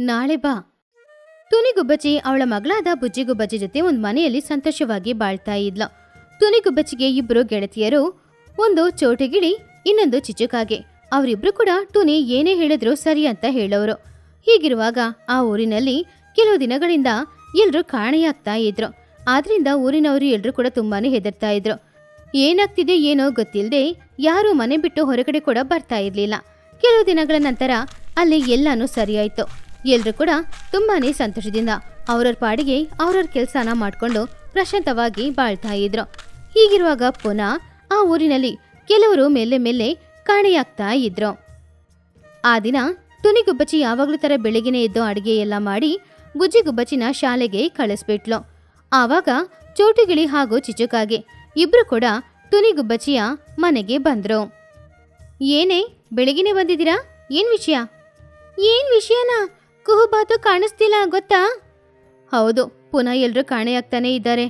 ನಾಳೆ ಬಾ. ತುನಿಗುಬ್ಬಚ್ಚಿ ಅವಳ ಮಗಳಾದ ಬುಜ್ಜಿಗುಬ್ಬಚ್ಚಿ ಜೊತೆ ಒಂದು ಮನೆಯಲ್ಲಿ ಸಂತೋಷವಾಗಿ ಬಾಳ್ತಾ ತುನಿ ತುನಿಗುಬ್ಬಚ್ಚಿಗೆ ಇಬ್ರು ಗೆಳತಿಯರು, ಒಂದು ಚೋಟಿಗಿಳಿ, ಇನ್ನೊಂದು ಚಿಚುಕಾಗೆ. ಅವರಿಬ್ರು ಕೂಡ ಟುನಿ ಏನೇ ಹೇಳಿದ್ರು ಸರಿ ಅಂತ ಹೇಳೋರು. ಹೀಗಿರುವಾಗ ಆ ಊರಿನಲ್ಲಿ ಕೆಲವು ದಿನಗಳಿಂದ ಎಲ್ಲರೂ ಕಾಣೆಯಾಗ್ತಾ ಇದ್ರು. ಆದ್ರಿಂದ ಊರಿನವರು ಎಲ್ಲರೂ ಕೂಡ ತುಂಬಾನೇ ಹೆದರ್ತಾ ಇದ್ರು. ಏನಾಗ್ತಿದೆ ಏನೋ ಗೊತ್ತಿಲ್ಲದೆ ಯಾರು ಮನೆ ಬಿಟ್ಟು ಹೊರಗಡೆ ಕೂಡ ಬರ್ತಾ ಇರ್ಲಿಲ್ಲ. ಕೆಲವು ದಿನಗಳ ನಂತರ ಅಲ್ಲಿ ಎಲ್ಲಾನು ಸರಿಯಾಯ್ತು. ಎಲ್ಲರೂ ಕೂಡ ತುಂಬಾನೇ ಸಂತೋಷದಿಂದ ಅವ್ರವ್ರ ಪಾಡಿಗೆ ಅವ್ರವ್ರ ಕೆಲಸನ ಮಾಡಿಕೊಂಡು ಪ್ರಶಾಂತವಾಗಿ ಬಾಳ್ತಾ ಇದ್ರು. ಹೀಗಿರುವಾಗ ಪುನಃ ಆ ಊರಿನಲ್ಲಿ ಕೆಲವರು ಮೇಲೆ ಮೇಲೆ ಕಾಣೆಯಾಗ್ತಾ ಇದ್ರು. ಆ ದಿನ ತುನಿಗುಬ್ಬಚ್ಚಿ ಯಾವಾಗಲೂ ತರ ಬೆಳಿಗ್ಗೆನೆ ಎದ್ದು ಅಡಿಗೆ ಎಲ್ಲ ಮಾಡಿ ಬುಜ್ಜಿಗುಬ್ಬಚ್ಚಿನ ಶಾಲೆಗೆ ಕಳಿಸ್ಬಿಟ್ಲು. ಆವಾಗ ಚೋಟಿಗಿಳಿ ಹಾಗೂ ಚಿಚುಕಾಗೆ ಇಬ್ರು ಕೂಡ ತುನಿಗುಬ್ಬಚ್ಚಿಯ ಮನೆಗೆ ಬಂದ್ರು. ಏನೇ ಬೆಳಗಿನೇ ಬಂದಿದ್ದೀರಾ? ಏನ್ ವಿಷಯ? ಏನ್ ವಿಷಯನ? ಕುಹುಬಾತು ಕಾಣಿಸ್ತಿಲ್ಲ, ಗೊತ್ತಾ? ಹೌದು, ಪುನಃ ಎಲ್ರೂ ಕಾಣೆಯಾಗ್ತಾನೆ ಇದ್ದಾರೆ.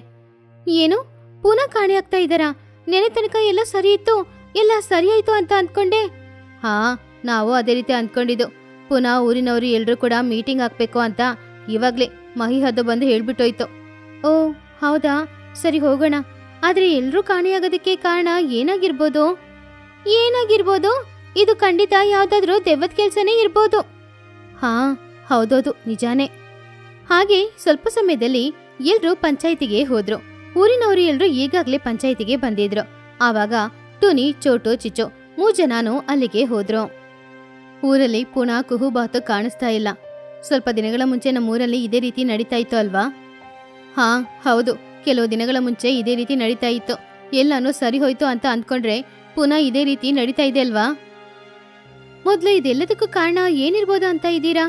ಏನು? ಪುನಃ ಕಾಣೆಯಾಗ್ತಾ ಇದ್ದಾರಾ? ನೆನೆ ತನಕ ಎಲ್ಲ ಸರಿ ಇತ್ತು? ಎಲ್ಲ ಸರಿಯಾಯ್ತು ಅಂತ ಅಂದ್ಕೊಂಡೆ? ಹಾ, ನಾವು ಅದೇ ರೀತಿ ಅನ್ಕೊಂಡಿದ್ದು ಪುನಃ ಊರಿನವರು ಎಲ್ರೂ ಕೂಡ ಮೀಟಿಂಗ್ ಹಾಕ್ಬೇಕು ಅಂತ ಇವಾಗ್ಲೇ ಮಹಿ ಹದ್ದು ಬಂದು ಹೇಳ್ಬಿಟ್ಟೋಯ್ತು. ಓ, ಹೌದಾ? ಸರಿ, ಹೋಗೋಣ. ಆದ್ರೆ ಎಲ್ರೂ ಕಾಣೆಯಾಗೋದಕ್ಕೆ ಕಾರಣ ಏನಾಗಿರ್ಬೋದು? ಏನಾಗಿರ್ಬೋದು? ಇದು ಖಂಡಿತ ಯಾವ್ದಾದ್ರೂ ದೆವ್ವದ ಕೆಲ್ಸನೇ ಇರ್ಬೋದು. ಹಾ, ಹೌದೌದು, ನಿಜಾನೇ. ಹಾಗೆ ಸ್ವಲ್ಪ ಸಮಯದಲ್ಲಿ ಎಲ್ರೂ ಪಂಚಾಯಿತಿಗೆ ಹೋದ್ರು. ಊರಿನವರು ಎಲ್ರು ಈಗಾಗ್ಲೇ ಪಂಚಾಯಿತಿಗೆ ಬಂದಿದ್ರು. ಆವಾಗ ಟುನಿ ಚೋಟು ಚಿಚೋ ಮೂ ಜನಾನು ಅಲ್ಲಿಗೆ ಹೋದ್ರು. ಊರಲ್ಲಿ ಪುನಃ ಕುಹುಬಾತು ಕಾಣಿಸ್ತಾ ಇಲ್ಲ. ಸ್ವಲ್ಪ ದಿನಗಳ ಮುಂಚೆ ನಮ್ಮೂರಲ್ಲಿ ಇದೇ ರೀತಿ ನಡೀತಾ ಇತ್ತು ಅಲ್ವಾ? ಹಾ, ಹೌದು. ಕೆಲವು ದಿನಗಳ ಮುಂಚೆ ಇದೇ ರೀತಿ ನಡೀತಾ ಇತ್ತು. ಎಲ್ಲಾನು ಸರಿ ಹೋಯ್ತು ಅಂತ ಅಂದ್ಕೊಂಡ್ರೆ ಪುನಃ ಇದೇ ರೀತಿ ನಡೀತಾ ಇದೆ ಅಲ್ವಾ? ಮೊದ್ಲು ಇದೆಲ್ಲದಕ್ಕೂ ಕಾರಣ ಏನಿರ್ಬೋದು ಅಂತ ಇದ್ದೀರಾ?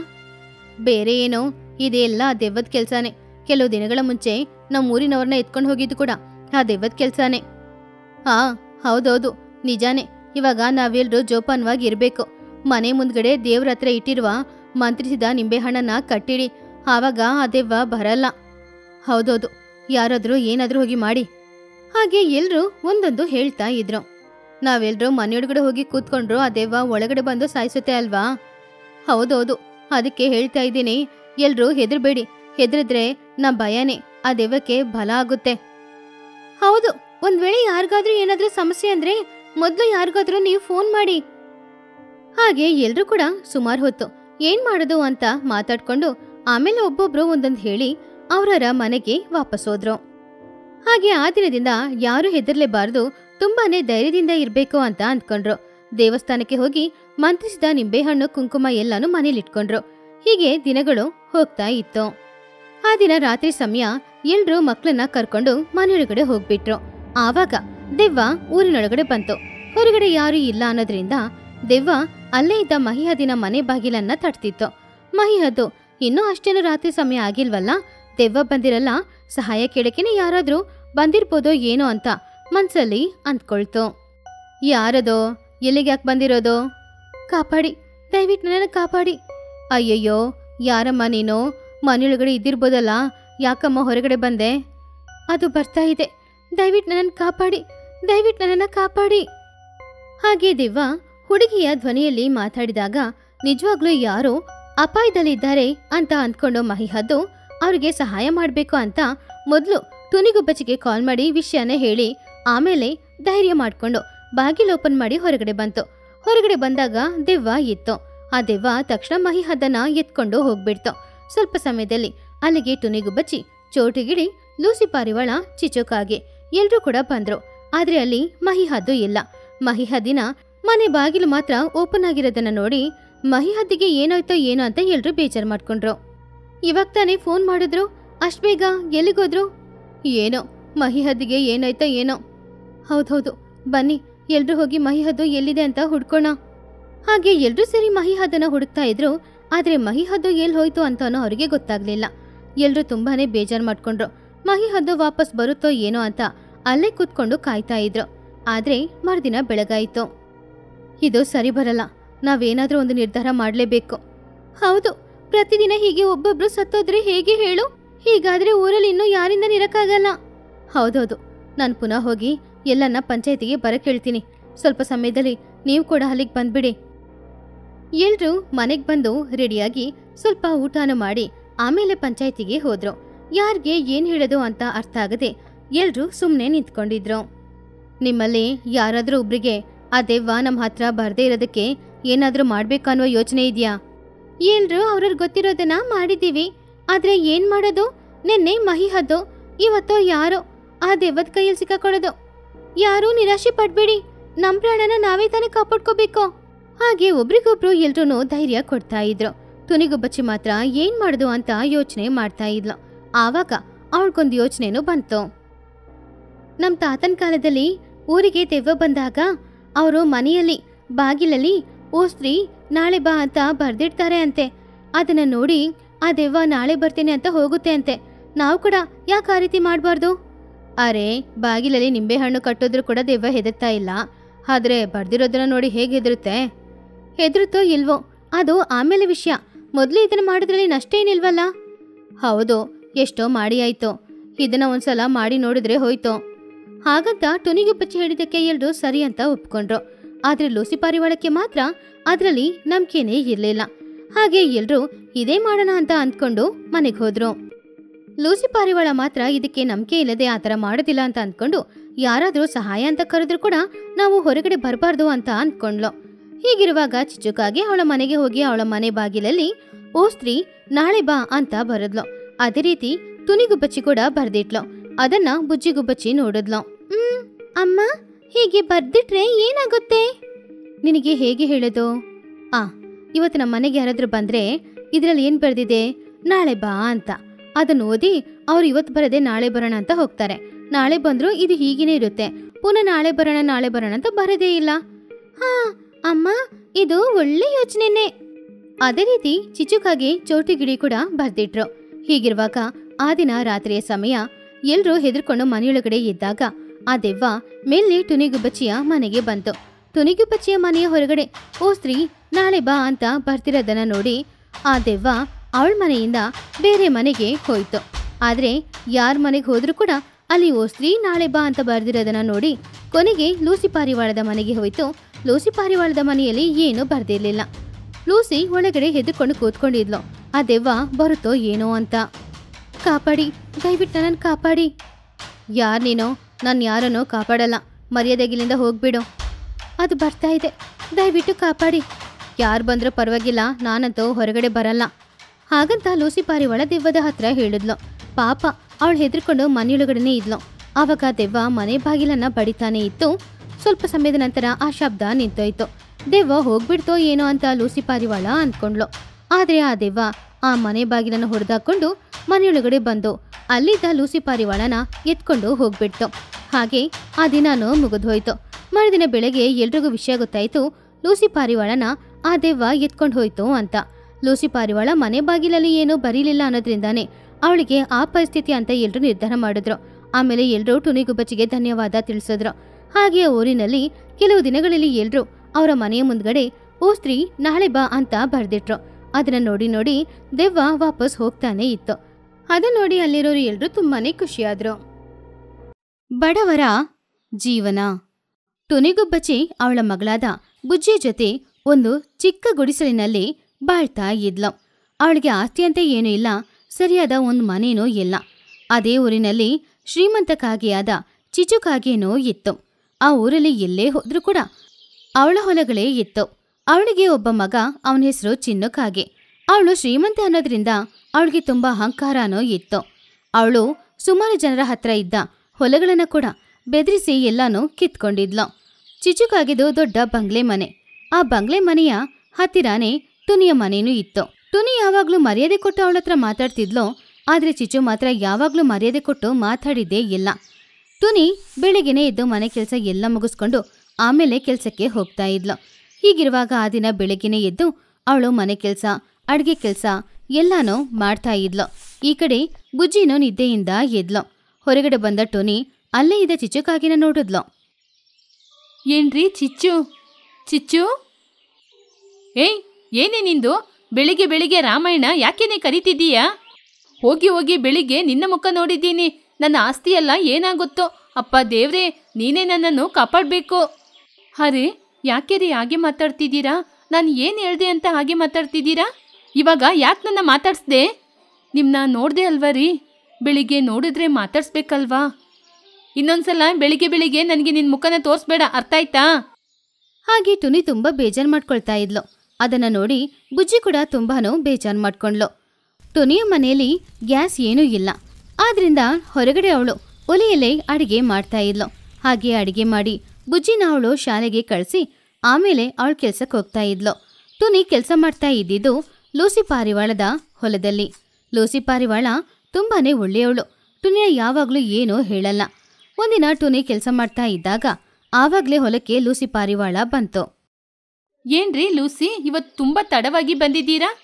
ಬೇರೆ ಏನೋ ಇದೆಲ್ಲ ದೆವ್ವದ ಕೆಲ್ಸಾನೆ. ಕೆಲವು ದಿನಗಳ ಮುಂಚೆ ನಮ್ಮ ಊರಿನವ್ರನ್ನ ಎತ್ಕೊಂಡು ಹೋಗಿದ್ದು ಕೂಡ ಆ ದೆವ್ವದ ಕೆಲ್ಸಾನೆ. ಹಾ ಹೌದೌದು, ನಿಜಾನೆ. ಇವಾಗ ನಾವೆಲ್ಲರೂ ಜೋಪಾನವಾಗಿ ಇರಬೇಕು. ಮನೆ ಮುಂದ್ಗಡೆ ದೇವ್ರ ಹತ್ರ ಇಟ್ಟಿರುವ ಮಂತ್ರಿಸಿದ ನಿಂಬೆಹಣ್ಣನ್ನ ಕಟ್ಟಿಡಿ. ಆವಾಗ ಆ ದೆವ್ವ ಬರಲ್ಲ. ಹೌದೌದು, ಯಾರಾದರೂ ಏನಾದರೂ ಹೋಗಿ ಮಾಡಿ. ಹಾಗೆ ಎಲ್ಲರೂ ಒಂದೊಂದು ಹೇಳ್ತಾ ಇದ್ರು. ನಾವೆಲ್ರೂ ಮನೆಯೊಳಗಡೆ ಹೋಗಿ ಕೂತ್ಕೊಂಡ್ರು ಆ ದೆವ್ವ ಒಳಗಡೆ ಬಂದು ಸಾಯಿಸುತ್ತೆ ಅಲ್ವಾ? ಹೌದೌದು, ಅದಕ್ಕೆ ಹೇಳ್ತಾ ಇದ್ದೀನಿ. ಎಲ್ರೂ ಹೆದರ್ಬೇಡಿ. ಹೆದರಿದ್ರೆ ನಾ ಭಯನೇ. ಆ ದೆವ್ವಕ್ಕೆ ಬಲ ಆಗುತ್ತೆ. ಹೌದು, ಒಂದ್ ವೇಳೆ ಯಾರಿಗಾದ್ರೂ ಏನಾದ್ರೂ ಸಮಸ್ಯೆ ಅಂದ್ರೆ ಮೊದ್ಲು ಯಾರಿಗಾದ್ರೂ ನೀವು ಫೋನ್ ಮಾಡಿ. ಹಾಗೆ ಎಲ್ರೂ ಕೂಡ ಸುಮಾರು ಹೊತ್ತು ಏನ್ ಮಾಡೋದು ಅಂತ ಮಾತಾಡ್ಕೊಂಡು ಆಮೇಲೆ ಒಬ್ಬೊಬ್ರು ಒಂದೊಂದು ಹೇಳಿ ಅವ್ರರ ಮನೆಗೆ ವಾಪಸ್ ಹೋದ್ರು. ಹಾಗೆ ಆ ದಿನದಿಂದ ಯಾರು ಹೆದರ್ಲೇಬಾರ್ದು. ತುಂಬಾನೇ ಧೈರ್ಯದಿಂದ ಇರ್ಬೇಕು ಅಂತ ಅಂದ್ಕೊಂಡ್ರು. ದೇವಸ್ಥಾನಕ್ಕೆ ಹೋಗಿ ಮಂತ್ರಿಸಿದ ನಿಂಬೆಹಣ್ಣು, ಕುಂಕುಮ ಎಲ್ಲಾನು ಮನೇಲಿಟ್ಕೊಂಡ್ರು ಹೀಗೆ ದಿನಗಳು ಹೋಗ್ತಾ ಇತ್ತು. ಆ ದಿನ ರಾತ್ರಿ ಸಮಯ ಎಲ್ರೂ ಮಕ್ಕಳನ್ನ ಕರ್ಕೊಂಡು ಮನೆಯೊಳಗಡೆ ಹೋಗ್ಬಿಟ್ರು. ಆವಾಗ ದೆವ್ವ ಊರಿನೊಳಗಡೆ ಬಂತು. ಹೊರಗಡೆ ಯಾರು ಇಲ್ಲ ಅನ್ನೋದ್ರಿಂದ ದೆವ್ವ ಅಲ್ಲೇ ಇದ್ದ ಮಹಿಹದಿನ ಮನೆ ಬಾಗಿಲನ್ನ ತಟ್ತಿತ್ತು. ಮಹಿಹದ್ದು ಇನ್ನೂ ಅಷ್ಟೇನು ರಾತ್ರಿ ಸಮಯ ಆಗಿಲ್ವಲ್ಲ? ದೆವ್ವ ಬಂದಿರಲ್ಲ? ಸಹಾಯ ಕೇಳಕ್ಕೆ ಯಾರಾದ್ರೂ ಬಂದಿರ್ಬೋದೋ ಏನೋ ಅಂತ ಮನ್ಸಲ್ಲಿ ಅಂದ್ಕೊಳ್ತು. ಯಾರದೋ? ಎಲ್ಲಿಗೆ ಯಾಕೆ ಬಂದಿರೋದು? ಕಾಪಾಡಿ. ದಯವಿಟ್ಟು ನನ್ನ ಕಾಪಾಡಿ. ಅಯ್ಯಯ್ಯೋ, ಯಾರಮ್ಮ ನೀನು? ಮನೆಯೊಳಗಡೆ ಇದ್ದಿರ್ಬೋದಲ್ಲ? ಯಾಕಮ್ಮ ಹೊರಗಡೆ ಬಂದೆ? ಅದು ಬರ್ತಾ ಇದೆ. ದಯವಿಟ್ಟು ನನ್ನನ್ನು ಕಾಪಾಡಿ. ದಯವಿಟ್ಟು ನನ್ನನ್ನು ಕಾಪಾಡಿ. ಹಾಗೆ ದಿವ್ವ ಹುಡುಗಿಯ ಧ್ವನಿಯಲ್ಲಿ ಮಾತಾಡಿದಾಗ ನಿಜವಾಗ್ಲೂ ಯಾರೋ ಅಪಾಯದಲ್ಲಿದ್ದಾರೆ ಅಂತ ಅಂದ್ಕೊಂಡು ಮಹಿಹದ್ದು ಅವ್ರಿಗೆ ಸಹಾಯ ಮಾಡಬೇಕು ಅಂತ ಮೊದಲು ತುನಿಗುಬ್ಬಚ್ಚಿಗೆ ಕಾಲ್ ಮಾಡಿ ವಿಷಯನ ಹೇಳಿ ಆಮೇಲೆ ಧೈರ್ಯ ಮಾಡ್ಕೊಂಡು ಬಾಗಿಲು ಓಪನ್ ಮಾಡಿ ಹೊರಗಡೆ ಬಂತು. ಹೊರಗಡೆ ಬಂದಾಗ ದೆವ್ವ ಇತ್ತು ಆ ದೆವ್ವ ತಕ್ಷಣ ಮಹಿ ಹದ್ದನ್ನ ಎತ್ಕೊಂಡು ಹೋಗ್ಬಿಡ್ತು. ಸ್ವಲ್ಪ ಸಮಯದಲ್ಲಿ ಅಲ್ಲಿಗೆ ತುನಿಗುಬ್ಬಚ್ಚಿ ಚೋಟಿಗಿಡಿ, ಲೂಸಿ ಪಾರಿವಾಳ ಚಿಚುಕಾಗೆ ಎಲ್ರೂ ಕೂಡ ಬಂದ್ರು. ಆದ್ರೆ ಅಲ್ಲಿ ಮಹಿಹದ್ದು ಇಲ್ಲ. ಮಹಿಹದ್ದಿನ ಮನೆ ಬಾಗಿಲು ಮಾತ್ರ ಓಪನ್ ಆಗಿರೋದನ್ನ ನೋಡಿ ಮಹಿಹದ್ದಿಗೆ ಏನಾಯ್ತೋ ಏನೋ ಅಂತ ಎಲ್ರೂ ಬೇಜಾರ್ ಮಾಡ್ಕೊಂಡ್ರು. ಇವಾಗ ತಾನೇ ಫೋನ್ ಮಾಡಿದ್ರು? ಅಷ್ಟ್ ಬೇಗ ಎಲ್ಲಿಗೋದ್ರು ಏನೋ ಮಹಿಹದ್ದಿಗೆ ಏನಾಯ್ತೋ ಏನೋ ಹೌದೌದು ಬನ್ನಿ, ಎಲ್ರೂ ಹೋಗಿ ಮಹಿಹದ್ದು ಎಲ್ಲಿದೆ ಅಂತ ಹುಡ್ಕೋಣ. ಹಾಗೆ ಎಲ್ರೂ ಸೇರಿ ಮಹಿಹದ್ದನ್ನ ಹುಡುಕ್ತಾ ಇದ್ರು, ಆದ್ರೆ ಮಹಿಹದ್ದು ಎಲ್ಲಿ ಹೋಯ್ತು ಅಂತನೋ ಅವರಿಗೆ ಗೊತ್ತಾಗ್ಲಿಲ್ಲ. ಎಲ್ರೂ ತುಂಬಾನೇ ಬೇಜಾರ್ ಮಾಡ್ಕೊಂಡ್ರು. ಮಹಿಹದ್ದು ವಾಪಸ್ ಬರುತ್ತೋ ಏನೋ ಅಂತ ಅಲ್ಲೇ ಕೂತ್ಕೊಂಡು ಕಾಯ್ತಾ ಇದ್ರು. ಆದ್ರೆ ಮರುದಿನ ಬೆಳಗಾಯಿತು. ಇದು ಸರಿ ಬರಲ್ಲ. ನಾವೇನಾದ್ರೂ ಒಂದು ನಿರ್ಧಾರ ಮಾಡ್ಲೇಬೇಕು. ಹೌದು, ಪ್ರತಿದಿನ ಹೀಗೆ ಒಬ್ಬೊಬ್ರು ಸತ್ತೋದ್ರೆ ಹೇಗೆ ಹೇಳು? ಹೀಗಾದ್ರೆ ಊರಲ್ಲಿ ಇನ್ನೂ ಯಾರಿಂದ ನಿರಕ್ಕಾಗಲ್ಲ ಹೌದೌದು ನಾನು ಪುನಃ ಹೋಗಿ ಎಲ್ಲನ್ನ ಪಂಚಾಯತಿಗೆ ಬರಕ್ಕೆ ಹೇಳ್ತೀನಿ ಸ್ವಲ್ಪ ಸಮಯದಲ್ಲಿ ನೀವು ಕೂಡ ಅಲ್ಲಿಗೆ ಬಂದ್ಬಿಡಿ. ಎಲ್ರೂ ಮನೆಗ್ ಬಂದು ರೆಡಿಯಾಗಿ ಸ್ವಲ್ಪ ಊಟನ ಮಾಡಿ ಆಮೇಲೆ ಪಂಚಾಯತಿಗೆ ಹೋದ್ರು. ಯಾರ್ಗೆ ಏನ್ ಹೇಳೋದು ಅಂತ ಅರ್ಥ ಆಗದೆ ಎಲ್ರೂ ಸುಮ್ಮನೆ ನಿಂತ್ಕೊಂಡಿದ್ರು. ನಿಮ್ಮಲ್ಲಿ ಯಾರಾದ್ರೂ ಒಬ್ರಿಗೆ, ಆ ದೆವ್ವ ನಮ್ಮ ಹತ್ರ ಬರದೇ ಇರೋದಕ್ಕೆ ಏನಾದ್ರೂ ಮಾಡ್ಬೇಕನ್ನುವ ಯೋಚನೆ ಇದೆಯಾ? ಎಲ್ರು ಅವ್ರವ್ರ್ ಗೊತ್ತಿರೋದನ್ನ ಮಾಡಿದೀವಿ ಆದ್ರೆ ಏನ್ ಮಾಡೋದು? ನಿನ್ನೆ ಮಹಿ ಹದ್ದು, ಇವತ್ತೋ ಯಾರೋ ಆ ದೆವ್ವದ ಕೈಯಲ್ಲಿ ಸಿಕ್ಕಾಕೊಳ್ಳೋದು. ಯಾರೂ ನಿರಾಶೆ ಪಡ್ಬೇಡಿ. ನಮ್ ಪ್ರಾಣನ ನಾವೇ ತಾನೇ ಕಾಪಾಡ್ಕೋಬೇಕು. ಹಾಗೆ ಒಬ್ರಿಗೊಬ್ರು ಎಲ್ರೂ ಧೈರ್ಯ ಕೊಡ್ತಾ ಇದ್ರು. ತುನಿಗೊಬ್ಬಚ್ಚಿ ಮಾತ್ರ ಏನ್ ಮಾಡುದು ಅಂತ ಯೋಚನೆ ಮಾಡ್ತಾ ಇದ್ಲು. ಆವಾಗ ಅವಳಿಗೊಂದು ಯೋಚನೆನೂ ಬಂತು. ನಮ್ ತಾತನ ಕಾಲದಲ್ಲಿ ಊರಿಗೆ ದೆವ್ವ ಬಂದಾಗ ಅವರು ಮನೆಯಲ್ಲಿ, ಬಾಗಿಲಲ್ಲಿ, ಓ ಸ್ತ್ರೀ, ನಾಳೆ ಬಾ ಅಂತ ಬರ್ದಿಡ್ತಾರೆ ಅಂತೆ. ಅದನ್ನ ನೋಡಿ ಆ ದೆವ್ವ ನಾಳೆ ಬರ್ತೀನಿ ಅಂತ ಹೋಗುತ್ತೆ ಅಂತೆ. ನಾವು ಕೂಡ ಯಾಕೆ ಆ ರೀತಿ ಮಾಡಬಾರ್ದು? ಅರೆ, ಬಾಗಿಲಲ್ಲಿ ನಿಂಬೆಹಣ್ಣು ಕಟ್ಟೋದ್ರೂ ಕೂಡ ದೆವ್ವ ಹೆದರ್ತಾ ಇಲ್ಲ. ಆದರೆ ಬರ್ದಿರೋದನ್ನ ನೋಡಿ ಹೇಗೆ ಹೆದರುತ್ತೆ? ಹೆದರುತ್ತೋ ಇಲ್ವೋ? ಅದು ಆಮೇಲೆ ವಿಷಯ. ಮೊದಲು ಇದನ್ನು ಮಾಡಿದ್ರಲ್ಲಿ ನಷ್ಟ ಏನಿಲ್ವಲ್ಲ ಹೌದು, ಎಷ್ಟೋ ಮಾಡಿ ಆಯ್ತು. ಇದನ್ನ ಒಂದ್ಸಲ ಮಾಡಿ ನೋಡಿದ್ರೆ ಹೋಯ್ತು. ಹಾಗಂತ ಟೊನಿಗೆ ಪಚ್ಚಿ ಹೇಳಿದ್ದಕ್ಕೆ ಎಲ್ಲರೂ ಸರಿ ಅಂತ ಒಪ್ಕೊಂಡ್ರು. ಆದ್ರೆ ಲೂಸಿ ಪಾರಿವಾಳಕ್ಕೆ ಮಾತ್ರ ಅದರಲ್ಲಿ ನಂಬಿಕೆನೇ ಇರಲಿಲ್ಲ. ಹಾಗೆ ಎಲ್ಲರೂ ಇದೇ ಮಾಡೋಣ ಅಂತ ಅಂದ್ಕೊಂಡು ಮನೆಗೆ ಹೋದ್ರು. ಲೂಸಿ ಪಾರಿವಾಳ ಮಾತ್ರ ಇದಕ್ಕೆ ನಂಬಿಕೆ ಇಲ್ಲದೆ ಆ ಥರ ಮಾಡೋದಿಲ್ಲ ಅಂತ ಅಂದ್ಕೊಂಡು ಯಾರಾದರೂ ಸಹಾಯ ಅಂತ ಕರೆದ್ರು ಕೂಡ ನಾವು ಹೊರಗಡೆ ಬರಬಾರ್ದು ಅಂತ ಅಂದ್ಕೊಂಡ್ಲು. ಹೀಗಿರುವಾಗ ಚಿಚುಕಾಗಿ ಅವಳ ಮನೆಗೆ ಹೋಗಿ ಅವಳ ಮನೆ ಬಾಗಿಲಲ್ಲಿ, ಓ ಸ್ತ್ರೀ, ನಾಳೆ ಬಾ ಅಂತ ಬರದ್ಲು. ಅದೇ ರೀತಿ ತುನಿಗುಬ್ಬಚ್ಚಿ ಕೂಡ ಬರ್ದಿಟ್ಲು. ಅದನ್ನ ಬುಜ್ಜಿಗುಬ್ಬಚ್ಚಿ ನೋಡಿದ್ಲು. ಹ್ಮ್, ಅಮ್ಮ, ಹೀಗೆ ಬರ್ದಿಟ್ರೆ ಏನಾಗುತ್ತೆ? ನಿನಗೆ ಹೇಗೆ ಹೇಳೋದು? ಆ, ಇವತ್ತು ನಮ್ಮ ಮನೆಗೆ ಯಾರಾದ್ರೂ ಬಂದ್ರೆ ಇದರಲ್ಲಿ ಏನ್ ಬರ್ದಿದೆ? ನಾಳೆ ಬಾ ಅಂತ. ಅದನ್ನ ಓದಿ ಅವ್ರು ಇವತ್ತು ಬರದೆ ನಾಳೆ ಬರೋಣ ಅಂತ ಹೋಗ್ತಾರೆ. ನಾಳೆ ಬಂದ್ರು ಇದು ಹೀಗೇನೆ ಇರುತ್ತೆ. ಪುನಃ ನಾಳೆ ಬರೋಣ ನಾಳೆ ಬರೋಣ ಅಂತ ಬರದೇ ಇಲ್ಲ. ಹಾ, ಅಮ್ಮ, ಇದು ಒಳ್ಳೆ ಯೋಚನೆನೇ. ಅದೇ ರೀತಿ ಚಿಚುಕಾಗಿ ಚೌಟಿಗಿಡಿ ಕೂಡ ಬರ್ದಿಟ್ರು. ಹೀಗಿರುವಾಗ ಆ ದಿನ ರಾತ್ರಿಯ ಸಮಯ ಎಲ್ಲರೂ ಹೆದರ್ಕೊಂಡು ಮನೆಯೊಳಗಡೆ ಇದ್ದಾಗ ಆ ದೆವ್ವ ಮೇಲೆ ಟುನಿಗುಬ್ಬಚ್ಚಿಯ ಮನೆಗೆ ಬಂತು. ಟುನಿಗುಬ್ಬಚ್ಚಿಯ ಮನೆಯ ಹೊರಗಡೆ, ಓ ಸ್ತ್ರೀ, ನಾಳೆ ಬಾ ಅಂತ ಬರ್ತಿರೋದನ್ನ ನೋಡಿ ಆ ದೆವ್ವ ಅವಳ ಮನೆಯಿಂದ ಬೇರೆ ಮನೆಗೆ ಹೋಯ್ತು. ಆದ್ರೆ ಯಾರ ಮನೆಗೆ ಹೋದರೂ ಕೂಡ ಅಲ್ಲಿ ಓ ಸ್ತ್ರೀ ನಾಳೆ ಬಾ ಅಂತ ಬರ್ದಿರೋದನ್ನ ನೋಡಿ ಕೊನೆಗೆ ಲೂಸಿ ಪಾರಿವಾಳದ ಮನೆಗೆ ಹೋಯ್ತು. ಲೂಸಿ ಪಾರಿವಾಳದ ಮನೆಯಲ್ಲಿ ಏನೂ ಬರೆದಿರಲಿಲ್ಲ. ಲೂಸಿ ಒಳಗಡೆ ಹೆದರ್ಕೊಂಡು ಕೂತ್ಕೊಂಡಿದ್ಲು. ಆ ದೆವ್ವ ಬರುತ್ತೋ ಏನೋ ಅಂತ. ಕಾಪಾಡಿ, ದಯವಿಟ್ಟು ನನ್ನನ್ನು ಕಾಪಾಡಿ. ಯಾರು ನೀನೋ? ನಾನು ಯಾರನ್ನೋ ಕಾಪಾಡಲ್ಲ. ಮರ್ಯಾದೆಗಿಲಿಂದ ಹೋಗ್ಬಿಡು. ಅದು ಬರ್ತಾ ಇದೆ. ದಯವಿಟ್ಟು ಕಾಪಾಡಿ. ಯಾರು ಬಂದರೂ ಪರವಾಗಿಲ್ಲ, ನಾನಂತೂ ಹೊರಗಡೆ ಬರಲ್ಲ. ಹಾಗಂತ ಲೂಸಿ ಒಳ ದೆವ್ವದ ಹತ್ರ ಹೇಳಿದ್ಲು. ಪಾಪ, ಅವಳು ಹೆದರ್ಕೊಂಡು ಮನೆಯೊಳಗಡೆನೆ ಇದ್ಲು. ಆವಾಗ ದೆವ್ವ ಮನೆ ಬಾಗಿಲನ್ನ ಬಡಿತಾನೆ ಇತ್ತು. ಸ್ವಲ್ಪ ಸಮಯದ ನಂತರ ಆ ಶಬ್ದ ನಿಂತೋಯ್ತು. ದೆವ್ವ ಹೋಗ್ಬಿಡ್ತೋ ಏನೋ ಅಂತ ಲೂಸಿ ಪಾರಿವಾಳ ಅಂದ್ಕೊಂಡ್ಲು ಆದ್ರೆ ಆ ದೆವ್ವ ಆ ಮನೆ ಬಾಗಿಲನ್ನು ಹೊಡೆದಾಕೊಂಡು ಮನೆಯೊಳಗಡೆ ಬಂದು ಅಲ್ಲಿದ್ದ ಲೂಸಿ ಪಾರಿವಾಳನ ಎತ್ಕೊಂಡು ಹೋಗ್ಬಿಡ್ತು. ಹಾಗೆ ಆ ದಿನಾನು ಮುಗಿದೋಯ್ತು ಮರುದಿನ ಬೆಳಗ್ಗೆ ಎಲ್ರಿಗೂ ವಿಷಯ ಗೊತ್ತಾಯ್ತು, ಲೂಸಿ ಪಾರಿವಾಳನ ಆ ದೆವ್ವ ಎತ್ಕೊಂಡು ಹೋಯ್ತು ಅಂತ. ಲೂಸಿ ಪಾರಿವಾಳ ಮನೆ ಬಾಗಿಲಲ್ಲಿ ಏನೂ ಬರೀಲಿಲ್ಲ ಅನ್ನೋದ್ರಿಂದಾನೆ ಅವಳಿಗೆ ಆ ಪರಿಸ್ಥಿತಿ ಅಂತ ಎಲ್ಲರೂ ನಿರ್ಧಾರ ಮಾಡಿದ್ರು. ಆಮೇಲೆ ಎಲ್ರೂ ಟುನಿಗುಬ್ಬಚ್ಚಿಗೆ ಧನ್ಯವಾದ ತಿಳಿಸಿದ್ರು. ಹಾಗೆ ಊರಿನಲ್ಲಿ ಕೆಲವು ದಿನಗಳಲ್ಲಿ ಎಲ್ಲರೂ ಅವರ ಮನೆಯ ಮುಂದ್ಗಡೆ, ಓ ಸ್ತ್ರೀ, ನಾಳೆ ಬಾ ಅಂತ ಬರ್ದಿಟ್ರು. ಅದನ್ನ ನೋಡಿ ನೋಡಿ ದೆವ್ವ ವಾಪಸ್ ಹೋಗ್ತಾನೆ ಇತ್ತು. ಅದನ್ನ ನೋಡಿ ಅಲ್ಲಿರೋರು ಎಲ್ರೂ ತುಂಬಾನೇ ಖುಷಿಯಾದ್ರು. ಬಡವರ ಜೀವನ. ಟುನಿಗುಬ್ಬಚ್ಚಿ ಅವಳ ಮಗಳಾದ ಬುಜ್ಜಿ ಜೊತೆ ಒಂದು ಚಿಕ್ಕ ಗುಡಿಸಲಿನಲ್ಲಿ ಬಾಳ್ತಾ ಇದ್ಲು. ಅವಳಿಗೆ ಆಸ್ತಿ ಅಂತ ಏನೂ ಇಲ್ಲ, ಸರಿಯಾದ ಒಂದು ಮನೇನೋ ಇಲ್ಲ. ಅದೇ ಊರಿನಲ್ಲಿ ಶ್ರೀಮಂತ ಕಾಗೆಯಾದ ಚಿಚು ಕಾಗೆನೋ ಇತ್ತು. ಆ ಊರಲ್ಲಿ ಎಲ್ಲೇ ಹೋದ್ರೂ ಕೂಡ ಅವಳ ಹೊಲಗಳೇ ಇತ್ತು. ಅವಳಿಗೆ ಒಬ್ಬ ಮಗ, ಅವನ ಹೆಸರು ಚಿನ್ನು ಕಾಗೆ ಅವಳು ಶ್ರೀಮಂತ ಅನ್ನೋದ್ರಿಂದ ಅವಳಿಗೆ ತುಂಬಾ ಅಹಂಕಾರನೂ ಇತ್ತು. ಅವಳು ಸುಮಾರು ಜನರ ಹತ್ರ ಇದ್ದ ಹೊಲಗಳನ್ನ ಕೂಡ ಬೆದರಿಸಿ ಎಲ್ಲಾನು ಕಿತ್ಕೊಂಡಿದ್ಲು. ಚಿಚುಕಾಗಿದ್ದು ದೊಡ್ಡ ಬಂಗ್ಲೆ ಮನೆ. ಆ ಬಂಗ್ಲೆ ಮನೆಯ ಹತ್ತಿರಾನೇ ಟುನಿಯ ಮನೇನೂ ಇತ್ತು. ಟುನಿ ಯಾವಾಗ್ಲೂ ಮರ್ಯಾದೆ ಕೊಟ್ಟು ಅವಳ ಹತ್ರ ಮಾತಾಡ್ತಿದ್ಲೋ, ಆದ್ರೆ ಚಿಚು ಮಾತ್ರ ಯಾವಾಗ್ಲೂ ಮರ್ಯಾದೆ ಕೊಟ್ಟು ಮಾತಾಡಿದ್ದೇ ಇಲ್ಲ. ಟುನಿ ಬೆಳಿಗ್ಗೆನೆ ಎದ್ದು ಮನೆ ಕೆಲಸ ಎಲ್ಲ ಮುಗಿಸ್ಕೊಂಡು ಆಮೇಲೆ ಕೆಲಸಕ್ಕೆ ಹೋಗ್ತಾ ಇದ್ಲು. ಹೀಗಿರುವಾಗ ಆ ದಿನ ಬೆಳಗ್ಗೆನೆ ಎದ್ದು ಅವಳು ಮನೆ ಕೆಲಸ, ಅಡುಗೆ ಕೆಲಸ ಎಲ್ಲಾನು ಮಾಡ್ತಾ ಇದ್ಲು. ಈ ಕಡೆ ಗುಜ್ಜಿನೂ ನಿದ್ದೆಯಿಂದ ಎದ್ಲು. ಹೊರಗಡೆ ಬಂದ ಟೋನಿ ಅಲ್ಲೇ ಇದ್ದ ಚಿಚುಕಾಗಿನ ನೋಡಿದ್ಲು. ಏನ್ರಿ ಚಿಚ್ಚು? ಚಿಚ್ಚು? ಏಯ್ ಏನೇ ನಿಂದು? ಬೆಳಿಗ್ಗೆ ಬೆಳಿಗ್ಗೆ ರಾಮಾಯಣ ಯಾಕೆನೆ ಕರಿತಿದ್ದೀಯಾ? ಹೋಗಿ ಹೋಗಿ ಬೆಳಿಗ್ಗೆ ನಿನ್ನ ಮುಖ ನೋಡಿದ್ದೀನಿ. ನನ್ನ ಆಸ್ತಿಯೆಲ್ಲ ಏನಾಗುತ್ತೋ? ಅಪ್ಪ ದೇವ್ರೇ, ನೀನೇ ನನ್ನನ್ನು ಕಾಪಾಡಬೇಕು. ಹರಿ ಯಾಕೆ ರೀ ಹಾಗೆ ಮಾತಾಡ್ತಿದ್ದೀರಾ? ನಾನು ಏನು ಹೇಳ್ದೆ ಅಂತ ಹಾಗೆ ಮಾತಾಡ್ತಿದ್ದೀರಾ? ಇವಾಗ ಯಾಕೆ ನನ್ನ ಮಾತಾಡ್ಸ್ದೆ? ನಿಮ್ಮನ್ನ ನೋಡ್ದೆ ಅಲ್ವಾ ರೀ? ಬೆಳಿಗ್ಗೆ ನೋಡಿದ್ರೆ ಮಾತಾಡ್ಸ್ಬೇಕಲ್ವಾ? ಇನ್ನೊಂದ್ಸಲ ಬೆಳಿಗ್ಗೆ ಬೆಳಿಗ್ಗೆ ನನಗೆ ನಿನ್ನ ಮುಖನ ತೋರಿಸ್ಬೇಡ, ಅರ್ಥ ಆಯ್ತಾ? ಹಾಗೆ ಟುನಿ ತುಂಬ ಬೇಜಾರು ಮಾಡ್ಕೊಳ್ತಾ ಇದ್ಲು. ಅದನ್ನ ನೋಡಿ ಬುಜ್ಜಿ ಕೂಡ ತುಂಬಾನೂ ಬೇಜಾನ್ ಮಾಡ್ಕೊಂಡ್ಲು. ಟೊನಿಯ ಮನೆಯಲ್ಲಿ ಗ್ಯಾಸ್ ಏನೂ ಇಲ್ಲ. ಆದ್ರಿಂದ ಹೊರಗಡೆ ಅವಳು ಒಲೆಯಲ್ಲೇ ಅಡಿಗೆ ಮಾಡ್ತಾ ಇದ್ಲು. ಹಾಗೆ ಅಡಿಗೆ ಮಾಡಿ ಬುಜ್ಜಿನ ಅವಳು ಶಾಲೆಗೆ ಕಳಿಸಿ ಆಮೇಲೆ ಅವಳು ಕೆಲಸಕ್ಕೆ ಹೋಗ್ತಾ ಇದ್ಲು. ಟುನಿ ಕೆಲಸ ಮಾಡ್ತಾ ಇದ್ದಿದ್ದು ಲೂಸಿ ಪಾರಿವಾಳದ ಹೊಲದಲ್ಲಿ. ಲೂಸಿ ಪಾರಿವಾಳ ತುಂಬಾನೇ ಒಳ್ಳೆಯವಳು. ಟುನಿಯ ಯಾವಾಗಲೂ ಏನೂ ಹೇಳಲ್ಲ. ಒಂದಿನ ಟುನಿ ಕೆಲಸ ಮಾಡ್ತಾ ಇದ್ದಾಗ ಆವಾಗಲೇ ಹೊಲಕ್ಕೆ ಲೂಸಿ ಪಾರಿವಾಳ ಬಂತು. ಏನ್ರಿ ಲೂಸಿ ಇವತ್ತು ತುಂಬ ತಡವಾಗಿ ಬಂದಿದ್ದೀರಾ?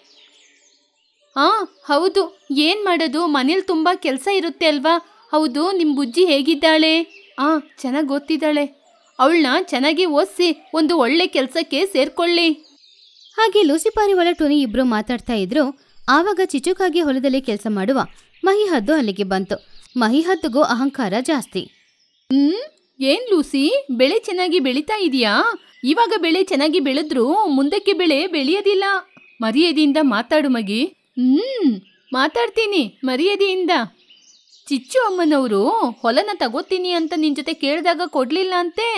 ಹಾ ಹೌದು. ಏನ್ ಮಾಡೋದು? ಮನೇಲಿ ತುಂಬ ಕೆಲಸ ಇರುತ್ತೆ ಅಲ್ವಾ? ಹೌದು ನಿಮ್ಮ ಬುಜ್ಜಿ ಹೇಗಿದ್ದಾಳೆ? ಆ ಚೆನ್ನಾಗಿ ಗೊತ್ತಿದ್ದಾಳೆ ಅವಳನ್ನ ಚೆನ್ನಾಗಿ ಓದಿಸಿ ಒಂದು ಒಳ್ಳೆ ಕೆಲಸಕ್ಕೆ ಸೇರಿಕೊಳ್ಳಿ. ಹಾಗೆ ಲೂಸಿ ಪಾರಿವಾಳ ಟೋನಿ ಇಬ್ರು ಮಾತಾಡ್ತಾ ಇದ್ರು. ಆವಾಗ ಚಿಚುಕಾಗಿ ಹೊಲದಲ್ಲಿ ಕೆಲಸ ಮಾಡುವ ಮಹಿಹದ್ದು ಅಲ್ಲಿಗೆ ಬಂತು. ಮಹಿಹದ್ದುಗೂ ಅಹಂಕಾರ ಜಾಸ್ತಿ. ಹ್ಮ್? ಏನ್ ಲೂಸಿ? ಬೆಳೆ ಚೆನ್ನಾಗಿ ಬೆಳೀತಾ ಇದೆಯಾ? ಇವಾಗ ಬೆಳೆ ಚೆನ್ನಾಗಿ ಬೆಳೆದ್ರೂ ಮುಂದಕ್ಕೆ ಬೆಳೆ ಬೆಳೆಯೋದಿಲ್ಲ. ಮರ್ಯಾದೆಯಿಂದ ಮಾತಾಡು ಮಗಿ. ಹ್ಮ್, ಮಾತಾಡ್ತೀನಿ. ಮರ್ಯಾದೆಯಿಂದ. ಚಿಚ್ಚು ಅಮ್ಮನವರು ಹೊಲನ ತಗೋತೀನಿ ಅಂತ ನಿನ್ ಜೊತೆ ಕೇಳಿದಾಗ ಕೊಡ್ಲಿಲ್ಲ ಅಂತೆ.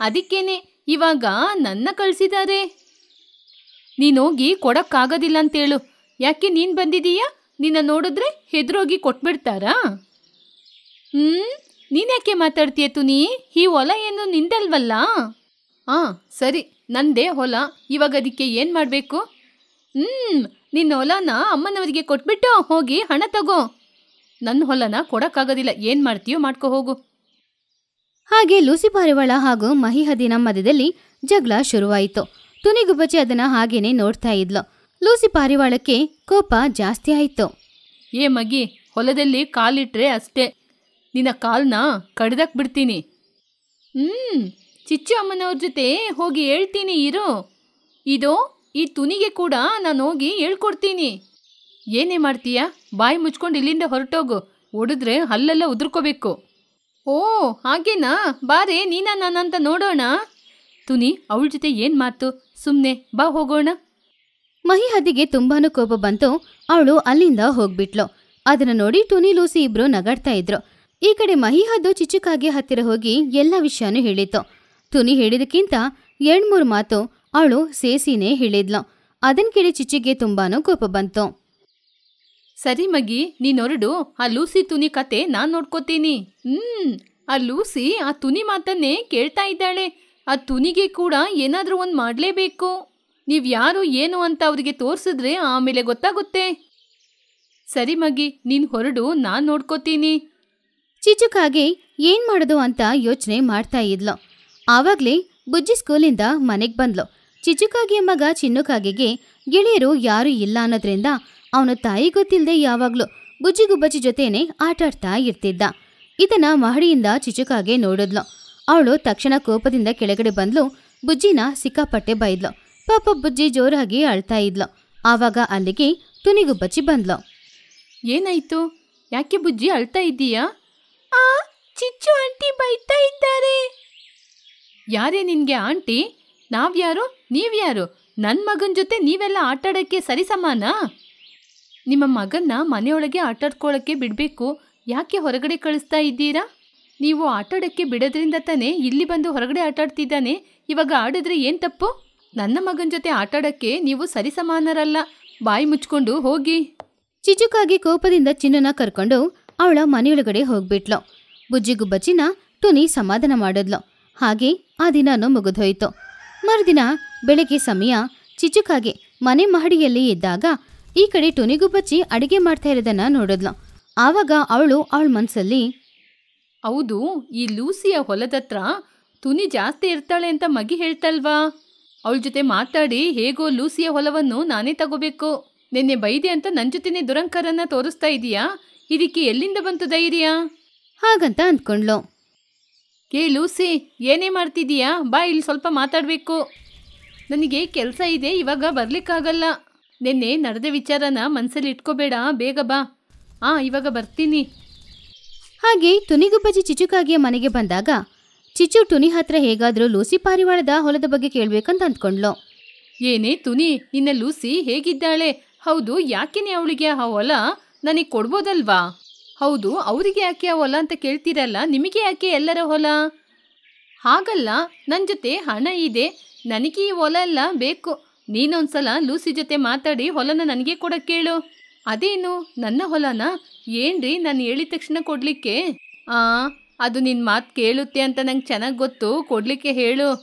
ಅದಕ್ಕೇನೆ ಇವಾಗ ನನ್ನ ಕಳ್ಸಿದ್ದಾರೆ ನೀನೋಗಿ ಕೊಡಕ್ಕಾಗೋದಿಲ್ಲ ಅಂತೇಳು. ಯಾಕೆ ನೀನು ಬಂದಿದೀಯಾ? ನಿನ್ನ ನೋಡಿದ್ರೆ ಹೆದ್ರೋಗಿ ಕೊಟ್ಬಿಡ್ತಾರಾ? ಹ್ಮ್ ನೀನ್ಯಾಕೆ ಮಾತಾಡ್ತೀಯ ತುನಿ? ಈ ಹೊಲ ಏನು ನಿಂದಲ್ವಲ್ಲ? ಆ ಸರಿ ನಂದೇ ಹೊಲ. ಇವಾಗ ಅದಕ್ಕೆ ಏನು ಮಾಡಬೇಕು? ಹ್ಮ್ ನಿನ್ನ ಹೊಲನ ಅಮ್ಮನವರಿಗೆ ಕೊಟ್ಬಿಟ್ಟು ಹೋಗಿ ಹಣ ತಗೋ. ನನ್ನ ಹೊಲನ ಕೊಡಕ್ಕಾಗೋದಿಲ್ಲ. ಏನು ಮಾಡ್ತೀಯೋ ಮಾಡ್ಕೊ ಹೋಗು. ಹಾಗೆ ಲೂಸಿ ಪಾರಿವಾಳ ಹಾಗೂ ಮಹಿಹದಿನ ಮಧ್ಯದಲ್ಲಿ ಜಗಳ ಶುರುವಾಯಿತು. ತುನಿಗುಬ್ಬಚ್ಚಿ ಅದನ್ನ ಹಾಗೇನೆ ನೋಡ್ತಾ ಇದ್ಲು. ಲೂಸಿ ಪಾರಿವಾಳಕ್ಕೆ ಕೋಪ ಜಾಸ್ತಿ ಆಯಿತು. ಏ ಮಗಿ ಹೊಲದಲ್ಲಿ ಕಾಲಿಟ್ರೆ ಅಷ್ಟೇ. ನಿನ್ನ ಕಾಲ್ನ ಕಡ್ದಾಕ್ ಬಿಡ್ತೀನಿ. ಹ್ಮ್, ಚಿಚ್ಚು ಅಮ್ಮನವ್ರ ಜೊತೆ ಹೋಗಿ ಹೇಳ್ತೀನಿ ಇರು. ಇದು, ಈ ತುನಿಗೆ ಕೂಡ ನಾನು ಹೋಗಿ ಹೇಳ್ಕೊಡ್ತೀನಿ. ಏನೇ ಮಾಡ್ತೀಯ? ಬಾಯಿ ಮುಚ್ಕೊಂಡು ಇಲ್ಲಿಂದ ಹೊರಟೋಗು. ಒಡಿದ್ರೆ ಅಲ್ಲೆಲ್ಲ ಉದುರ್ಕೋಬೇಕು. ಓ, ಹಾಗೇನಾ? ಬಾರೆ, ನೀನ ನಾನಂತ ನೋಡೋಣ? ತುನಿ, ಅವಳ ಜೊತೆ ಏನು ಮಾತು? ಸುಮ್ಮನೆ ಬಾ ಹೋಗೋಣ. ಮಹಿ ಹದಿಗೆ ತುಂಬಾನು ಕೋಪ ಬಂತು. ಅವಳು ಅಲ್ಲಿಂದ ಹೋಗ್ಬಿಟ್ಲು. ಅದನ್ನ ನೋಡಿ ಟುನಿ ಲೂಸಿ ಇಬ್ರು ನಗಾಡ್ತಾ ಇದ್ರು. ಈ ಕಡೆ ಮಹಿಹದ್ದು ಚಿಚುಕಾಗಿ ಹತ್ತಿರ ಹೋಗಿ ಎಲ್ಲ ವಿಷಯನೂ ಹೇಳಿತು ತುನಿ ಹೇಳಿದಕ್ಕಿಂತ ಎರಡ್ಮೂರು ಮಾತು ಅವಳು ಸೇಸಿನೇ ಹೇಳಿದ್ಲು. ಅದನ್ ಕೇಳಿ ಚಿಚ್ಚಿಗೆ ತುಂಬಾನು ಕೋಪ ಬಂತು. ಸರಿ ಮಗಿ ನೀನೊರಡು ಆ ಲೂಸಿ ತುನಿ ಕತೆ ನಾನ್ ನೋಡ್ಕೋತೀನಿ. ಹ್ಮ್, ಆ ಲೂಸಿ ಆ ತುನಿ ಮಾತನ್ನೇ ಕೇಳ್ತಾ ಇದ್ದಾಳೆ. ಆ ತುನಿಗೆ ಕೂಡ ಏನಾದ್ರೂ ಒಂದ್ ಮಾಡ್ಲೇಬೇಕು. ನೀವ್ ಯಾರು, ಏನು ಅಂತ ಅವ್ರಿಗೆ ತೋರಿಸಿದ್ರೆ ಆಮೇಲೆ ಗೊತ್ತಾಗುತ್ತೆ. ಸರಿ ಮಗಿ, ನೀನ್ ಹೊರಡು, ನಾನ್ ನೋಡ್ಕೋತೀನಿ. ಚಿಚುಕಾಗೆ ಏನ್ ಮಾಡೋದು ಅಂತ ಯೋಚನೆ ಮಾಡ್ತಾ ಇದ್ಲು. ಆವಾಗಲೇ ಬುಜ್ಜಿ ಸ್ಕೂಲಿಂದ ಮನೆಗೆ ಬಂದ್ಲು. ಚಿಚುಕಾಗಿಯ ಮಗ ಚಿನ್ನುಕಾಗೆಗೆ ಗೆಳೆಯರು ಯಾರು ಇಲ್ಲ ಅನ್ನೋದ್ರಿಂದ ಅವನ ತಾಯಿ ಗೊತ್ತಿಲ್ಲದೆ ಯಾವಾಗ್ಲೂ ಬುಜ್ಜಿಗುಬ್ಬಚ್ಚಿ ಜೊತೆನೆ ಆಟಾಡ್ತಾ ಇರ್ತಿದ್ದ. ಇದನ್ನ ಮಹಡಿಯಿಂದ ಚಿಚುಕಾಗೆ ನೋಡಿದ್ಲು. ಅವಳು ತಕ್ಷಣ ಕೋಪದಿಂದ ಕೆಳಗಡೆ ಬಂದ್ಲು. ಬುಜ್ಜಿನ ಸಿಕ್ಕಾಪಟ್ಟೆ ಬೈದ್ಲು. ಪಾಪ ಬುಜ್ಜಿ ಜೋರಾಗಿ ಅಳ್ತಾ ಇದ್ಲು. ಆವಾಗ ಅಲ್ಲಿಗೆ ತುನಿಗುಬ್ಬಚ್ಚಿ ಬಂದ್ಲು. ಏನಾಯ್ತು? ಯಾಕೆ ಬುಜ್ಜಿ ಅಳ್ತಾ ಇದ್ದೀಯಾ? ಆ ಚಿಚ್ಚು ಆಂಟಿ ಬೈತಾ ಇದ್ದಾರೆ. ಯಾರೇ ನಿನ್ಗೆ ಆಂಟಿ? ನಾವ್ಯಾರು? ನೀವ್ಯಾರು? ನನ್ನ ಮಗನ ಜೊತೆ ನೀವೆಲ್ಲ ಆಟಾಡೋಕ್ಕೆ ಸರಿ ಸಮಾನ ನಿಮ್ಮ ಮಗನ್ನ ಮನೆಯೊಳಗೆ ಆಟಾಡ್ಕೊಳ್ಳೋಕ್ಕೆ ಬಿಡಬೇಕು. ಯಾಕೆ ಹೊರಗಡೆ ಕಳಿಸ್ತಾ ಇದ್ದೀರಾ? ನೀವು ಆಟಾಡೋಕ್ಕೆ ಬಿಡೋದ್ರಿಂದ ತಾನೇ ಇಲ್ಲಿ ಬಂದು ಹೊರಗಡೆ ಆಟಾಡ್ತಿದ್ದಾನೆ. ಇವಾಗ ಆಡಿದ್ರೆ ಏನು ತಪ್ಪು? ನನ್ನ ಮಗನ ಜೊತೆ ಆಟಾಡೋಕ್ಕೆ ನೀವು ಸರಿಸಮಾನರಲ್ಲ. ಬಾಯಿ ಮುಚ್ಕೊಂಡು ಹೋಗಿ. ಚಿಚುಕಾಗಿ ಕೋಪದಿಂದ ಚಿನ್ನನ ಕರ್ಕೊಂಡು ಅವಳ ಮನೆಯೊಳಗಡೆ ಹೋಗ್ಬಿಟ್ಲು. ಬುಜ್ಜಿಗುಬ್ಬಚ್ಚಿನ ಟುನಿ ಸಮಾಧಾನ ಮಾಡಿದ್ಲು. ಹಾಗೆ ಆ ದಿನನೂ ಮುಗಿದೋಯ್ತು ಮರುದಿನ ಬೆಳಗ್ಗೆ ಸಮಯ ಚಿಚುಕಾಗೆ ಮನೆ ಮಹಡಿಯಲ್ಲಿ ಇದ್ದಾಗ ಈ ಕಡೆ ಟುನಿಗುಬ್ಬಚ್ಚಿ ಅಡಿಗೆ ಮಾಡ್ತಾ ಇರೋದನ್ನ ನೋಡಿದ್ಲು. ಆವಾಗ ಅವಳು ಅವಳ ಮನಸ್ಸಲ್ಲಿ ಹೌದು, ಈ ಲೂಸಿಯ ಹೊಲದತ್ರ ತುನಿ ಜಾಸ್ತಿ ಇರ್ತಾಳೆ ಅಂತ ಮಗಿ ಹೇಳ್ತಲ್ವಾ? ಅವಳ ಜೊತೆ ಮಾತಾಡಿ ಹೇಗೋ ಲೂಸಿಯ ಹೊಲವನ್ನು ನಾನೇ ತಗೋಬೇಕು. ನಿನ್ನೆ ಬೈದೆ ಅಂತ ನನ್ನ ಜೊತೆನೇ ದುರಂಕರನ್ನ ತೋರಿಸ್ತಾ ಇದೀಯಾ? ಇದಕ್ಕೆ ಎಲ್ಲಿಂದ ಬಂತು ಧೈರ್ಯ? ಹಾಗಂತ ಅಂದ್ಕೊಂಡ್ಲು. ಏ ಲೂಸಿ ಏನೇ ಮಾಡ್ತಿದೀಯಾ ಬಾ ಇಲ್ಲಿ ಸ್ವಲ್ಪ ಮಾತಾಡಬೇಕು. ನನಗೆ ಕೆಲಸ ಇದೆ ಇವಾಗ ಬರಲಿಕ್ಕಾಗಲ್ಲ. ನಿನ್ನೆ ನಡೆದ ವಿಚಾರನ ಮನಸ್ಸಲ್ಲಿ ಇಟ್ಕೋಬೇಡ ಬೇಗ ಬಾ. ಆ ಇವಾಗ ಬರ್ತೀನಿ. ಹಾಗೆ ತುನಿಗುಬ್ಬಜಿ ಚಿಚುಕಾಗಿಯ ಮನೆಗೆ ಬಂದಾಗ ಚಿಚು ಟುನಿ ಹತ್ರ ಹೇಗಾದರೂ ಲೂಸಿ ಪಾರಿವಾಳದ ಹೊಲದ ಬಗ್ಗೆ ಕೇಳ್ಬೇಕಂತ ಅಂದ್ಕೊಂಡ್ಲು. ಏನೇ ತುನಿ ನಿನ್ನ ಲೂಸಿ ಹೇಗಿದ್ದಾಳೆ? ಹೌದು ಯಾಕೆನೆ ಅವಳಿಗೆ ಆ ಹೊಲ? ನನಗೆ ಕೊಡ್ಬೋದಲ್ವಾ? ಹೌದು, ಅವರಿಗೆ ಯಾಕೆ ಹೊಲ ಅಂತ ಕೇಳ್ತೀರಲ್ಲ? ನಿಮಗೆ ಯಾಕೆ ಎಲ್ಲರ ಹೊಲ? ಹಾಗಲ್ಲ ನನ್ನ ಜೊತೆ ಹಣ ಇದೆ. ನನಗೆ ಈ ಹೊಲ ಎಲ್ಲ ಬೇಕು. ನೀನೊಂದ್ಸಲ ಲೂಸಿ ಜೊತೆ ಮಾತಾಡಿ ಹೊಲನ ನನಗೆ ಕೊಡಕ್ಕೆ ಕೇಳು. ಅದೇನು? ನನ್ನ ಹೊಲನ? ಏನ್ರಿ ನಾನು ಹೇಳಿದ ತಕ್ಷಣ ಕೊಡಲಿಕ್ಕೆ? ಆ, ಅದು ನಿನ್ನ ಮಾತು ಕೇಳುತ್ತೆ ಅಂತ ನಂಗೆ ಚೆನ್ನಾಗಿ ಗೊತ್ತು. ಕೊಡಲಿಕ್ಕೆ ಹೇಳು.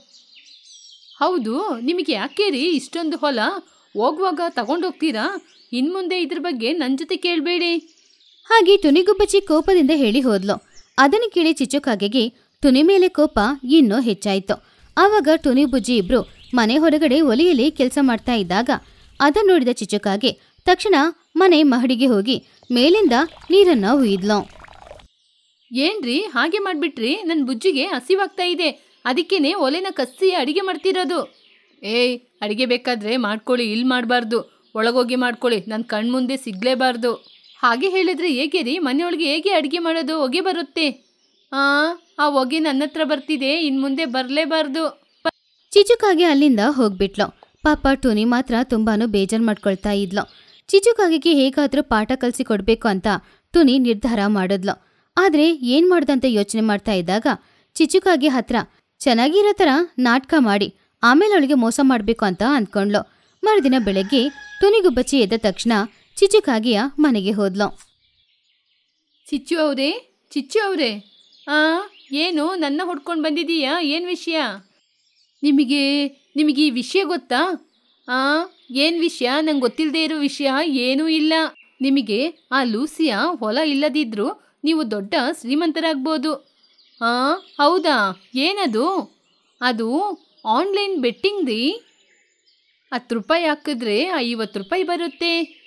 ಹೌದು, ನಿಮಗೆ ಯಾಕೆ ರೀ ಇಷ್ಟೊಂದು ಹೊಲ? ಹೋಗುವಾಗ ತಗೊಂಡೋಗ್ತೀರಾ? ಇನ್ಮುಂದೆ ಇದ್ರ ಬಗ್ಗೆ ನನ್ನ ಜೊತೆ ಕೇಳಬೇಡಿ. ಹಾಗೆ ತುನಿಗುಬ್ಬಚ್ಚಿ ಕೋಪದಿಂದ ಹೇಳಿ ಹೋದ್ಲು. ಅದನ್ನು ಕೇಳಿ ಚಿಚುಕಾಗೆಗೆ ತುನಿ ಮೇಲೆ ಕೋಪ ಇನ್ನೂ ಹೆಚ್ಚಾಯಿತು. ಆವಾಗ ಟುನಿ ಬುಜ್ಜಿ ಇಬ್ರು ಮನೆ ಹೊರಗಡೆ ಒಲೆಯಲ್ಲಿ ಕೆಲಸ ಮಾಡ್ತಾ ಇದ್ದಾಗ ಅದನ್ನು ನೋಡಿದ ಚಿಚುಕಾಗೆ ತಕ್ಷಣ ಮನೆ ಮಹಡಿಗೆ ಹೋಗಿ ಮೇಲಿಂದ ನೀರನ್ನ ಹುಯ್ದ್ಲು. ಏನ್ರಿ ಹಾಗೆ ಮಾಡ್ಬಿಟ್ರಿ? ನನ್ನ ಬುಜ್ಜಿಗೆ ಹಸಿವಾಗ್ತಾ ಇದೆ. ಅದಕ್ಕೇನೆ ಒಲೆನ ಕಸ್ಸಿ ಅಡಿಗೆ ಮಾಡ್ತಿರೋದು. ಏಯ್, ಅಡುಗೆ ಬೇಕಾದ್ರೆ ಮಾಡ್ಕೊಳ್ಳಿ ಇಲ್ಲಿ ಮಾಡಬಾರ್ದು. ಒಳಗೋಗಿ ಮಾಡ್ಕೊಳ್ಳಿ ನನ್ನ ಕಣ್ಮುಂದೆ ಸಿಗ್ಲೇಬಾರ್ದು. ಹಾಗೆ ಹೇಳಿದ್ರೆ ಹೇಗೆ ರೀ? ಮನೆಯೊಳಗೆ ಹೇಗೆ ಅಡುಗೆ ಮಾಡೋದು? ಹೊಗೆ ಬರುತ್ತೆ. ಆ ಆ ಹೊಗೆ ನನ್ನ ಹತ್ರ ಬರ್ತಿದೆ ಇನ್ನು ಮುಂದೆ ಬರಲೇಬಾರ್ದು ಚಿಚುಕಾಗೆ ಅಲ್ಲಿಂದ ಹೋಗ್ಬಿಟ್ಲು. ಪಾಪ ಟುನಿ ಮಾತ್ರ ತುಂಬಾನು ಬೇಜಾರು ಮಾಡ್ಕೊಳ್ತಾ ಇದ್ಲು. ಚಿಚುಕಾಗೆಗೆ ಹೇಗಾದರೂ ಪಾಠ ಕಲಿಸಿ ಕೊಡಬೇಕು ಅಂತ ಟುನಿ ನಿರ್ಧಾರ ಮಾಡಿದ್ಲು. ಆದರೆ ಏನು ಮಾಡ್ದಂತ ಯೋಚನೆ ಮಾಡ್ತಾ ಇದ್ದಾಗ, ಚಿಚುಕಾಗೆ ಹತ್ರ, ಚೆನ್ನಾಗಿರೋ ಥರ ನಾಟಕ ಮಾಡಿ ಆಮೇಲೆ ಅವಳಿಗೆ ಮೋಸ ಮಾಡಬೇಕು ಅಂತ ಅಂದ್ಕೊಂಡ್ಲು. ಮರುದಿನ ಬೆಳಗ್ಗೆ ಟುನಿಗುಬ್ಬಚ್ಚಿ ಎದ್ದ ತಕ್ಷಣ ಚಿಚುಕಾಗಿಯ ಮನೆಗೆ ಹೋದ್ಲು. ಚಿಚ್ಚು ಅವರೇ ಚಿಚ್ಚು ಅವರೇ. ಆ, ಏನು, ನನ್ನ ಹೊಡ್ಕೊಂಡು ಬಂದಿದೀಯಾ ಏನು ವಿಷಯ? ನಿಮಗೆ ನಿಮಗೆ ಈ ವಿಷಯ ಗೊತ್ತಾ? ಆ, ಏನು ವಿಷಯ? ನಂಗೆ ಗೊತ್ತಿಲ್ಲದೆ ಇರೋ ವಿಷಯ ಏನೂ ಇಲ್ಲ. ನಿಮಗೆ ಆ ಲೂಸಿಯ ಹೊಲ ಇಲ್ಲದಿದ್ದರೂ ನೀವು ದೊಡ್ಡ ಶ್ರೀಮಂತರಾಗ್ಬೋದು. ಆ, ಹೌದಾ? ಏನದು? ಅದು ಆನ್ಲೈನ್ ಬೆಟ್ಟಿಂಗ್ ರೀ ಹತ್ತು ರೂಪಾಯಿ ಹಾಕಿದ್ರೆ ಐವತ್ತು ರೂಪಾಯಿ ಬರುತ್ತೆ.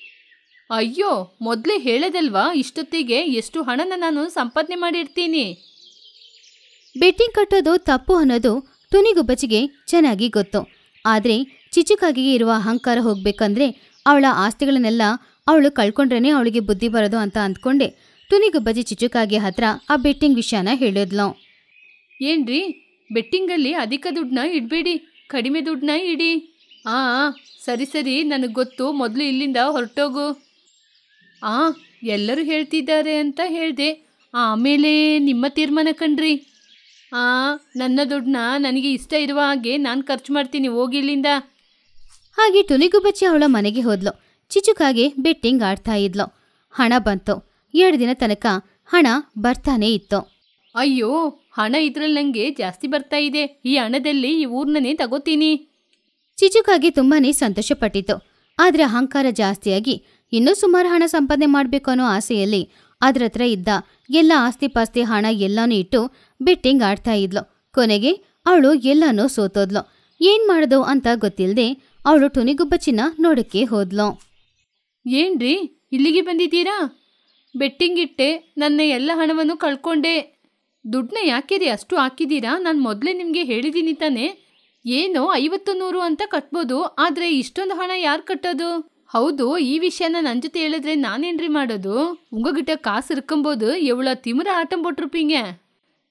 ಅಯ್ಯೋ ಮೊದಲೇ ಹೇಳದಲ್ವಾ? ಇಷ್ಟೊತ್ತಿಗೆ ಎಷ್ಟು ಹಣನ ನಾನು ಸಂಪಾದನೆ ಮಾಡಿರ್ತೀನಿ. ಬೆಟ್ಟಿಂಗ್ ಕಟ್ಟೋದು ತಪ್ಪು ಅನ್ನೋದು ತುನಿಗುಬ್ಬಚ್ಚಿಗೆ ಚೆನ್ನಾಗಿ ಗೊತ್ತು. ಆದರೆ ಚಿಚುಕಾಗಿ ಇರುವ ಅಹಂಕಾರ ಹೋಗಬೇಕಂದ್ರೆ ಅವಳ ಆಸ್ತಿಗಳನ್ನೆಲ್ಲ ಅವಳು ಕಳ್ಕೊಂಡ್ರೇ ಅವಳಿಗೆ ಬುದ್ಧಿ ಬರೋದು ಅಂತ ಅಂದ್ಕೊಂಡೆ. ತುನಿಗುಬ್ಬಜಿ ಚಿಚುಕಾಗಿ ಹತ್ರ ಆ ಬೆಟ್ಟಿಂಗ್ ವಿಷಯನ ಹೇಳಿದ್ಲು. ಏನ್ರಿ? ಬೆಟ್ಟಿಂಗಲ್ಲಿ ಅಧಿಕ ದುಡ್ಡನ್ನ ಇಡಬೇಡಿ, ಕಡಿಮೆ ದುಡ್ಡನ್ನ ಇಡಿ. ಆಂ ಸರಿ ಸರಿ, ನನಗೆ ಗೊತ್ತು. ಮೊದಲು ಇಲ್ಲಿಂದ ಹೊರಟೋಗು. ಆ, ಎಲ್ಲರೂ ಹೇಳ್ತಿದ್ದಾರೆ ಅಂತ ಹೇಳಿದೆ. ಆಮೇಲೆ ನಿಮ್ಮ ತೀರ್ಮಾನ ಕಣ್ರಿ. ಆ, ನನ್ನ ದುಡ್ಡನ್ನ ನನಗೆ ಇಷ್ಟ ಇರುವ ಹಾಗೆ ನಾನು ಖರ್ಚು ಮಾಡ್ತೀನಿ, ಹೋಗಿ ಇಲ್ಲಿಂದ. ಹಾಗೆ ಬಚ್ಚಿ ಅವಳ ಮನೆಗೆ ಹೋದ್ಲು. ಚಿಚುಕಾಗೆ ಬೆಟ್ಟಿಂಗ್ ಆಡ್ತಾ ಇದ್ಲು. ಹಣ ಬಂತು. ಎರಡು ದಿನ ತನಕ ಹಣ ಬರ್ತಾನೆ ಇತ್ತು. ಅಯ್ಯೋ ಹಣ ಇದ್ರಲ್ಲಿ ನನಗೆ ಜಾಸ್ತಿ ಬರ್ತಾ ಇದೆ. ಈ ಹಣದಲ್ಲಿ ಈ ಊರ್ನೇ ತಗೋತೀನಿ. ಚಿಚುಕಾಗಿ ತುಂಬಾನೇ ಸಂತೋಷಪಟ್ಟಿತು ಆದ್ರೆ ಅಹಂಕಾರ ಜಾಸ್ತಿಯಾಗಿ ಇನ್ನೂ ಸುಮಾರು ಹಣ ಸಂಪಾದನೆ ಮಾಡ್ಬೇಕು ಅನ್ನೋ ಆಸೆಯಲ್ಲಿ ಅದ್ರ ಹತ್ರ ಇದ್ದ ಎಲ್ಲ ಆಸ್ತಿ ಪಾಸ್ತಿ ಹಣ ಎಲ್ಲಾನು ಇಟ್ಟು ಬೆಟ್ಟಿಂಗ್ ಆಡ್ತಾ ಇದ್ಲು. ಕೊನೆಗೆ ಅವಳು ಎಲ್ಲಾನು ಸೋತೋದ್ಲು. ಏನ್ ಮಾಡೋದು ಅಂತ ಗೊತ್ತಿಲ್ಲದೆ ಅವಳು ಟುನಿಗುಬ್ಬಚ್ಚಿನ ನೋಡಕ್ಕೆ ಹೋದ್ಲು. ಏನ್ರಿ ಇಲ್ಲಿಗೆ ಬಂದಿದ್ದೀರಾ? ಬೆಟ್ಟಿಂಗ್ ಇಟ್ಟೆ ನನ್ನ ಎಲ್ಲ ಹಣವನ್ನು ಕಳ್ಕೊಂಡೆ. ದುಡ್ಡನ್ನ ಯಾಕೆ ರೀ ಅಷ್ಟು ಹಾಕಿದ್ದೀರಾ ನಾನು ಮೊದಲೇ ನಿಮಗೆ ಹೇಳಿದ್ದೀನಿ ತಾನೆ. ಏನೋ ಐವತ್ತು ನೂರು ಅಂತ ಕಟ್ಬೋದು, ಆದರೆ ಇಷ್ಟೊಂದು ಹಣ ಯಾರು ಕಟ್ಟೋದು? ಹೌದು, ಈ ವಿಷಯನ ನನ್ನ ಜೊತೆ ಹೇಳಿದ್ರೆ ನಾನೇನ್ರಿ ಮಾಡೋದು? ಉಂಗಗಿಟ್ಟ ಕಾಸು ಇರ್ಕೊಂಬೋದು, ಎವಳ ತಿಮಿರ ಆಟಂ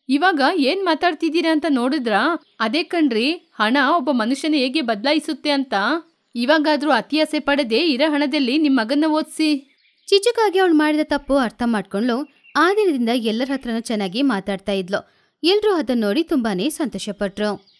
ಇವಾಗ ಏನು ಮಾತಾಡ್ತಿದ್ದೀರಾ ಅಂತ ನೋಡಿದ್ರಾ? ಅದೇ ಕಣ್ರಿ, ಹಣ ಒಬ್ಬ ಮನುಷ್ಯನ ಹೇಗೆ ಬದಲಾಯಿಸುತ್ತೆ ಅಂತ. ಇವಾಗಾದರೂ ಅತಿಯಾಸೆ ಪಡೆದೇ ಇರೋ ಹಣದಲ್ಲಿ ನಿಮ್ಮ ಮಗನ್ನ ಓದಿಸಿ. ಚಿಚುಕಾಗಿ ಅವಳು ಮಾಡಿದ ತಪ್ಪು ಅರ್ಥ ಮಾಡ್ಕೊಂಡ್ಲು ಆ ದಿನದಿಂದ ಎಲ್ಲರ ಹತ್ರನೂ ಚೆನ್ನಾಗಿ ಮಾತಾಡ್ತಾ ಇದ್ಲು. ಎಲ್ಲರೂ ಅದನ್ನ ನೋಡಿ ತುಂಬಾನೇ ಸಂತೋಷಪಟ್ರು.